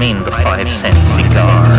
mean the five cent cigar.